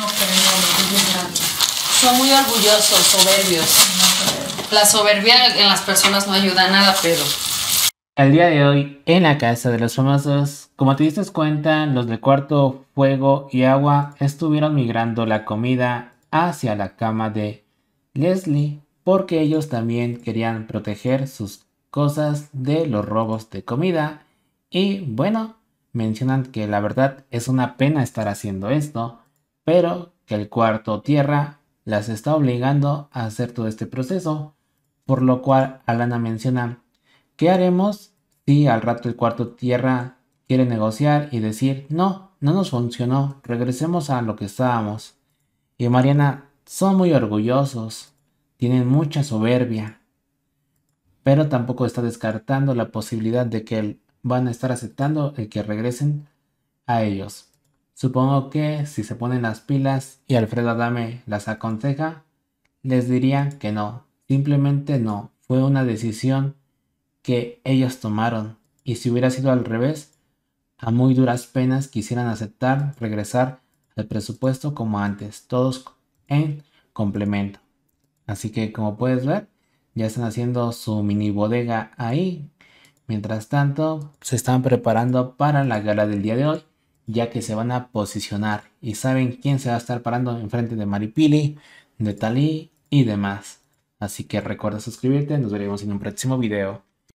No creo, Son muy orgullosos, soberbios. La soberbia en las personas no ayuda a nada, pero... El día de hoy, en la casa de los famosos, como te diste cuenta, los de cuarto, fuego y agua estuvieron migrando la comida hacia la cama de Leslie porque ellos también querían proteger sus cosas de los robos de comida y bueno, mencionan que la verdad es una pena estar haciendo esto, pero que el cuarto tierra las está obligando a hacer todo este proceso, por lo cual Alana menciona, ¿qué haremos si al rato el cuarto tierra quiere negociar y decir, no, no nos funcionó, regresemos a lo que estábamos? Y Mariana, son muy orgullosos, tienen mucha soberbia, pero tampoco está descartando la posibilidad de que van a estar aceptando el que regresen a ellos. Supongo que si se ponen las pilas y Alfredo Adame las aconseja, les diría que no, simplemente no, fue una decisión que ellos tomaron y si hubiera sido al revés, a muy duras penas quisieran aceptar regresar al presupuesto como antes, todos en complemento. Así que como puedes ver, ya están haciendo su mini bodega ahí. Mientras tanto, se están preparando para la gala del día de hoy, ya que se van a posicionar y saben quién se va a estar parando enfrente de Maripili, de Talí y demás. Así que recuerda suscribirte, nos veremos en un próximo video.